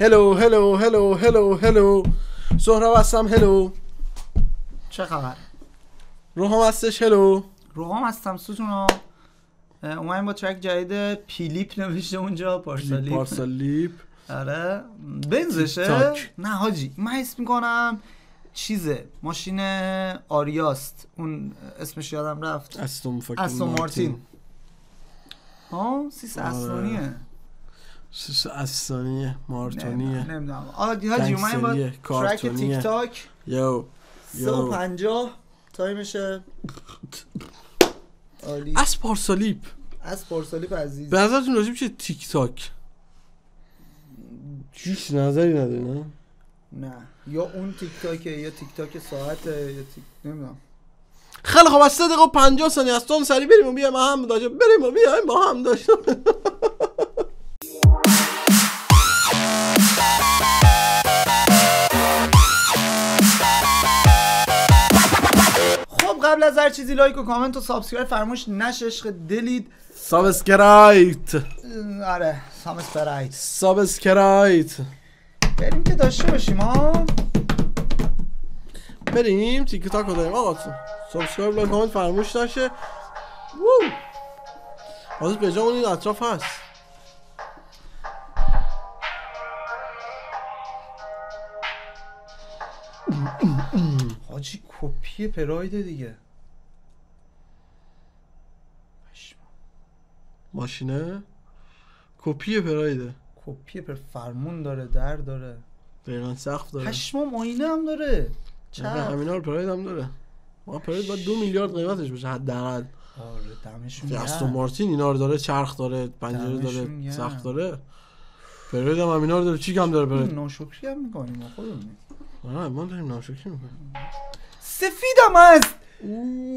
هلو هلو هلو هلو هلو سهراب هستم هلو چه خبر؟ روحم هستش هلو روحام هستم ستونا اومدیم با ترک جدید پیلیپ نوشته اونجا پارسالیپ. پارسالیپ. آره. بنزشه. نه حاجی من حس می‌کنم چیزه ماشین آریاست. اون اسمش یادم رفت. استون مارتین ها سیس آره. استانیه مارتونیه نمی‌دونم اومدیم با گنگستریه، ترک. تیک تاک یو سه و پنجاه. تایمشه. عالی. از پارسالیپ. از پارسالیپ عزیز. به نظرتون راجب چه تیک تاک هیچ نظری نداری نه؟ نه. یا اون تیک تاکه یا تیک تاک ساعته یا تیک نمی‌دونم. خیلی خب از سه دقیقه و 50 ثانیه از تون سری بریم و بیایم هم داشته بریم و بیایم با هم داشته قبل از هر چیزی لایک و کامنت و سابسکرایب فرموش نشه عشق دلید. سابسکرایت. آره سامس برایت سابسکرایت. بریم که داشته باشیم ها بریم تیک تاک رو داریم. آقا subscribe like comment فراموش نشه. وو. به جا اون این اطراف هست. حاجی کپی پراید دیگه. ماشینه؟ کپی پرایده کپی پر فرمون داره در داره. دقیقا سقف داره. پشمام آینه هم داره. دقیقا چپ همینا رو پراید هم داره. ما پراید باید دو میلیارد قیمتش بشه حداقل. آره دمشون گرم. مارتین اینا رو داره چرخ داره پنجره داره. سقف داره. پراید هم همینا رو داره چی کم داره پراید؟ ناشکری هم می‌کنیم خودمون آره ما داریم ناشکری می‌کنیم. سفیدم هست.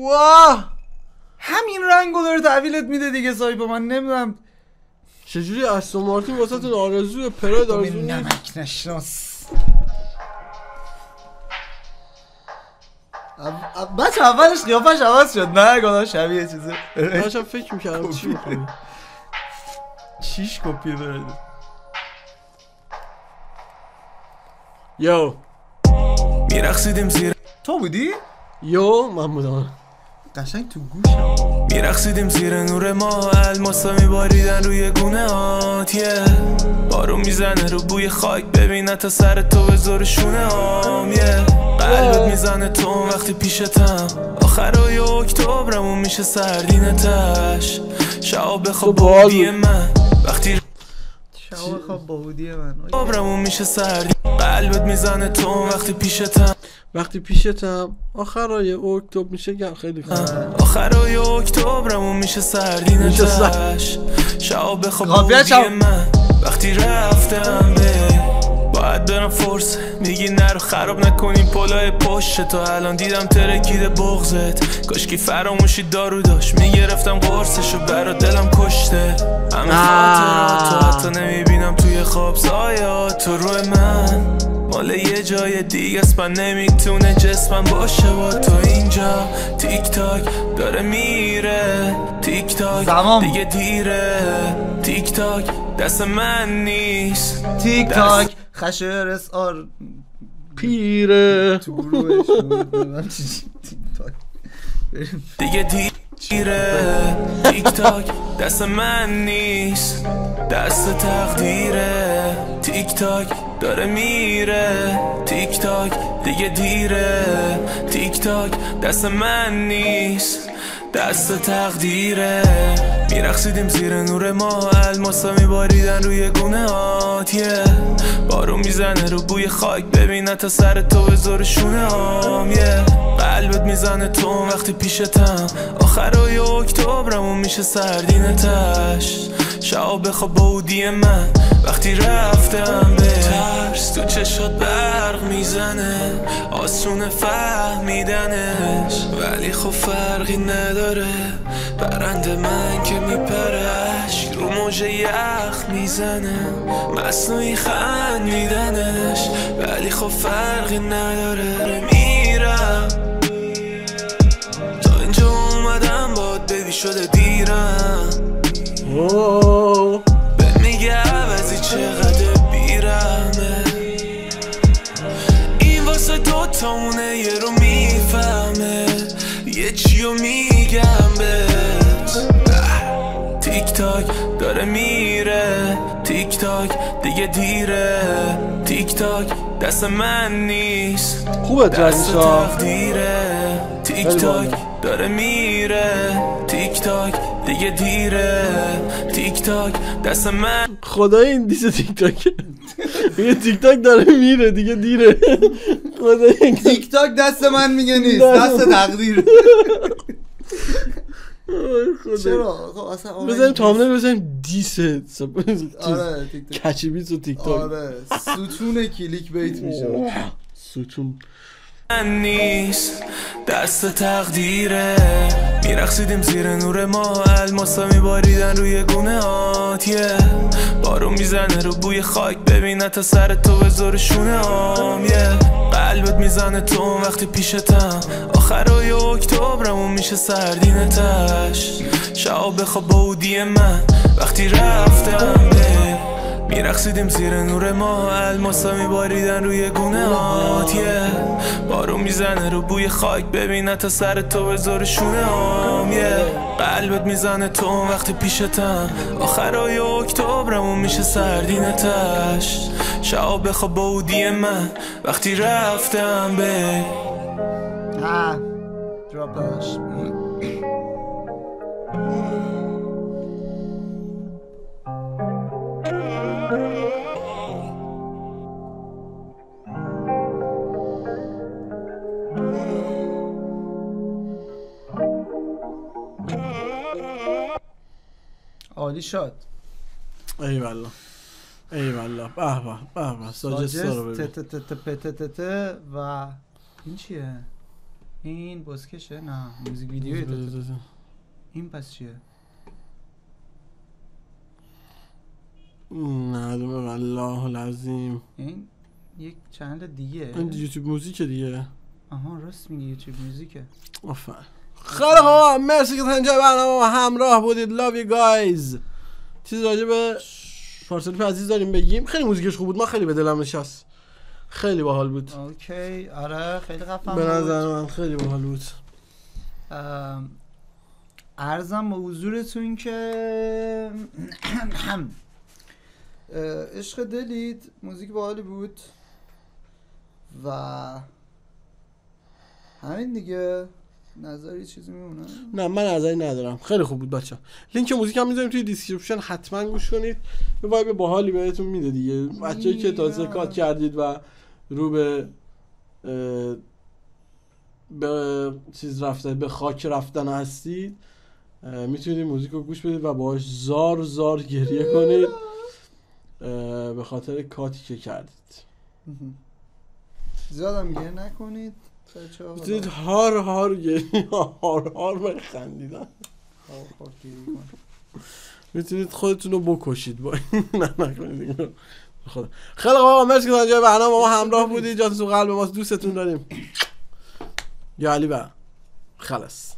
واه همین رنگو داره تحویلت میده دیگه سایپا من نمی‌دونم. چجوری استون مارتین واسه تون آرزوی پراید آرزو نیست؟ نمک نشناس. بچه اولش قیافش عوض شد. نه گناه شبیه چیزه. داشتم فکر می‌کردم چی می‌کنی. چیش کپی برده یو. میرقصیدیم زیر تو بودی؟ یو من بودم قشنگ تو گوشم میرقصیدیم زیر نور ما الماسا میباریدن روی گونه هات yeah. بارون می‌زنه رو بوی خاک ببینه تا سر تو به زور شونه هام yeah. قلبت می‌زنه تو اون وقتی پیشتم آخرای اکتبرمون میشه سردینتش شعب تو بخواب. من وقتی شما خواب باودی من. عمرمون میشه سردی. قلبت می‌زنه تو وقتی پیشتم. وقتی پیشتم آخرای اکتبر میشه گم خیلی خوب. آخرای اکتبرمون میشه میشه سردینتش شعب بخواب قافیه بودی. من. وقتی رفتم به باید برم فرس میگی نرو خراب نکنیم پلای پشت. تو الان دیدم ترکیده بغزت کاشکی فراموشی دارو داشت. می‌گرفتم قرصشو برا دلم کشته. همه خاطرات تو حتی نمی‌بینم توی خواب. زایات تو روی من. مال یه جای دیگه است. من نمی‌تونه جسمم باشه با تو اینجا. تیک تاک داره میره. تیک تاک زمان. دیگه دیره. تیک تاک دست من نیست. تیک تاک خشر اس آر. پیره. تو بریم. دیگه دیره. تیک تاک. دست من نیست. دست تقدیره. تیک تاک. داره میره. تیک تاک. دیگه دیره. تیک تاک. دست من نیست. دست تقدیره میرقصیدیم زیر نور ما الماسا میباریدن روی گونه yeah. بارون می‌زنه رو بوی خاک ببینه تا سر تو به شونه yeah. قلبت می‌زنه تو وقتی پیشتم. آخرای اکتبرمون میشه سردینتش شعب بخواب بودی من وقتی رفتم به ترس تو چشات برق می‌زنه. آسونه فهمیدنش ولی خب فرقی نداره. برنده من که میپرش رو موج یخ می‌زنه. مصنوعی خندیدنش ولی خب فرقی نداره. شده دیرم. داره میره تیک تاک دیگه دیره تیک تاک دست من نیست خوبه دست تقدیره تیک تاک. داره میره تیک تاک دیگه دیره تیک تاک دست من خدای این دیس تیک تاک میگه تیک تاک داره میره دیگه دیره خدای این تیک تاک دست من میگه نیست. دست تقدیر. چرا؟ خب اصلا آهنگ بزنیم. تامنه بزنیم دیس آره تیک تاک. کچی بیت و تیک تاک. آره ستون کلیک بیت میشه. ستون. من نیست. دست تقدیره. میرقصیدیم زیر نور ما الماسا میباریدن روی گونه yeah. بارو می‌زنه رو بوی خاک. ببینه تا سر تو به زور شونه yeah. قلبت می‌زنه تو وقتی پیشتم. آخرای اکتبرمون میشه سردینتش. شعب بخواب با اودی من. وقتی رفتم به میرقصیدیم زیر نور ما الماسا میباریدن روی گونه هات yeah. بارو می‌زنه رو بوی خاک ببینه تا سر تو به زور شونه yeah. قلبت می‌زنه تو وقتی پیشتم آخرای اکتبرمون میشه سردینتش شعب بخواب با اودی من وقتی رفتم به آه عالی شد ای والله ای والله به به. به به رو ساجست ببین. ت و این چیه؟ این بسکشه؟ نه موزیک ویدیو این پس چیه؟ نه دوم والله العظیم. این یک چنل دیگه. این یوتیوب موزیک دیگه. آها راست میگی یوتیوب موزیکه. آفرین خیلی خوب. مرسی که تا اینجا برنامه ما همراه بودید. Love you guys. چیز راجع به پارسالی عزیز داریم بگیم؟ خیلی موزیکش خوب بود. ما خیلی به دلم نشست. خیلی باحال بود. اوکی. آره خیلی خفن به. نظر من خیلی باحال بود. ارزم به حضورتون که عشق دلید. موزیک باحالی بود. و همین دیگه. نظری چیزی میمونه؟ نه من نظری ندارم. خیلی خوب بود بچه لینک موزیک هم می‌ذاریم توی description حتما گوش کنید. یه vibe باحالی بهتون میده دیگه. بچه‌ای که تازه. کات کردید و رو به به چیز رفته به خاک رفتن هستید می‌تونید موزیک رو گوش بدید و باهاش زار زار گریه کنید به خاطر کاتی که کردید. زیادم گریه نکنید. بچه‌ها. می‌تونید هار هار گریه هار هار بخندیدن گریه کن. می‌تونید خودتون رو بکشید. با این. خدا خیلی آقا مرسی که تا اینجا برنامه ما همراه بودید. جاتون تو قلب ما دوستتون داریم. یا علی و خلص